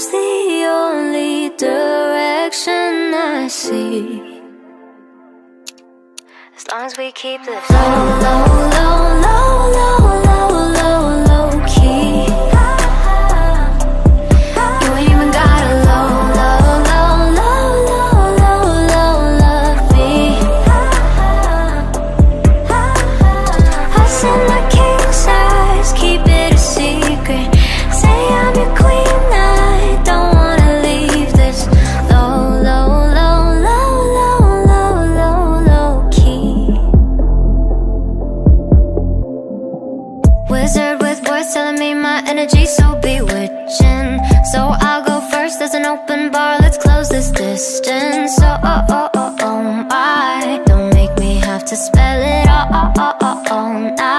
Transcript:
love's the only direction I see. As long as we keep this low, Wizard with words telling me my energy's so bewitching. So I'll go first, there's an open bar, let's close this distance. Oh, oh, oh, oh, oh my. Don't make me have to spell it all, all, all, all, all night